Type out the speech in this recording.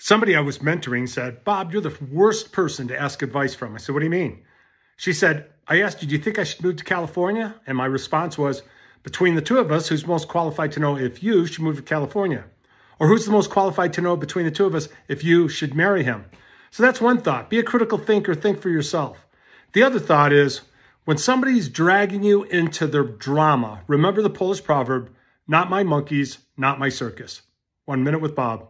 Somebody I was mentoring said, Bob, you're the worst person to ask advice from. I said, what do you mean? She said, I asked you, do you think I should move to California? And my response was, between the two of us, who's most qualified to know if you should move to California? Or who's the most qualified to know between the two of us if you should marry him? So that's one thought. Be a critical thinker. Think for yourself. The other thought is when somebody's dragging you into their drama, remember the Polish proverb, not my monkeys, not my circus. One minute with Bob.